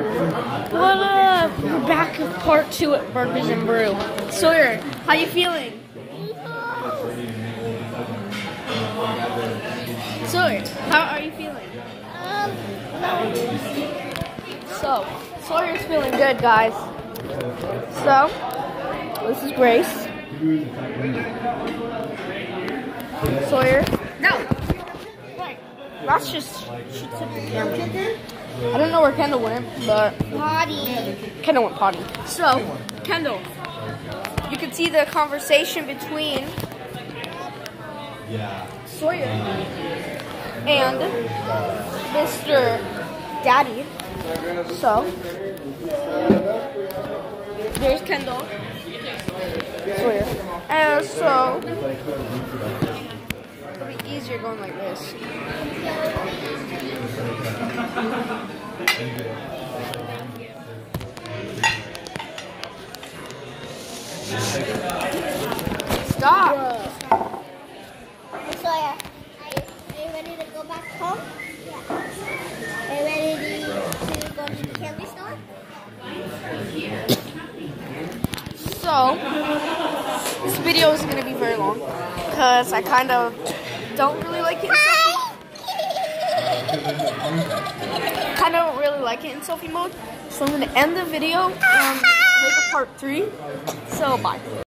What up? We're back with part two at Burgers and Brew. Sawyer, how you feeling? Sawyer, how are you feeling? Um, So, Sawyer's feeling good, guys. So, this is Grace. Sawyer. That's just should sit the camera. I don't know where Kendall went, but potty. Kendall went potty. So, Kendall, you can see the conversation between Sawyer and Mr. Daddy. So, there's Kendall. Sawyer. And so, easier going like this. Stop. Sawyer, are you, are you ready to go back home? Yeah. Are you ready to, to go to the candy store? So, this video is going to be very long because I kind of don't really like it. In selfie, kind of don't really like it in selfie mode. So I'm going to end the video um, and make a part three. So bye.